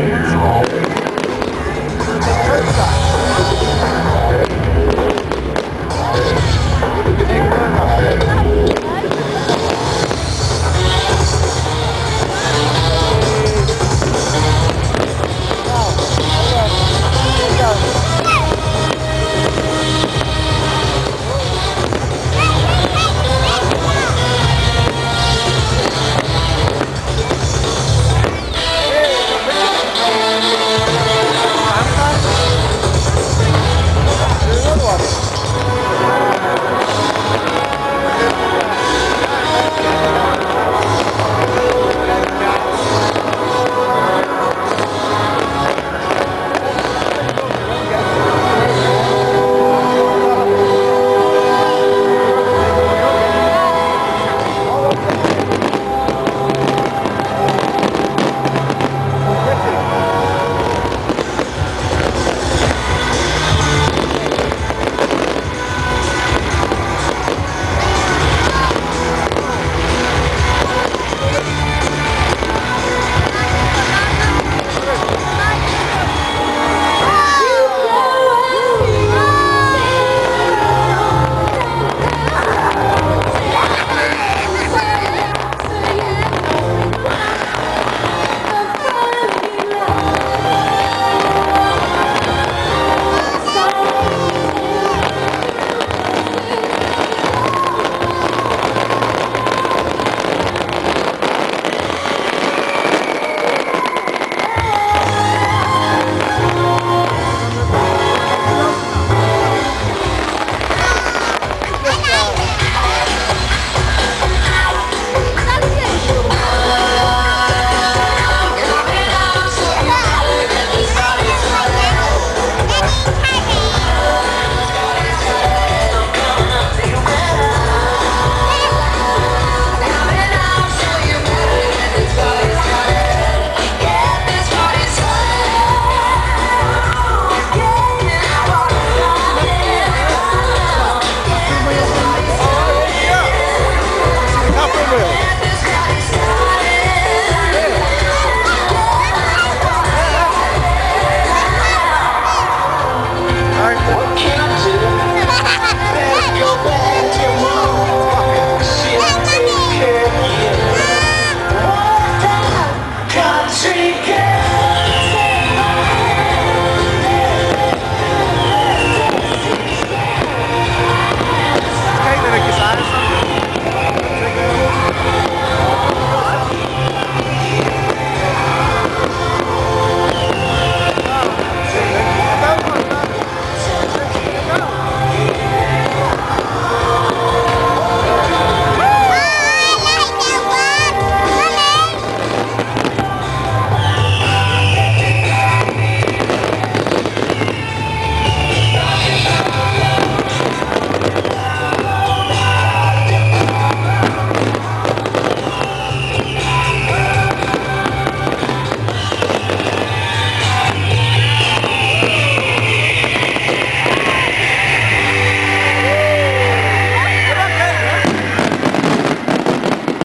is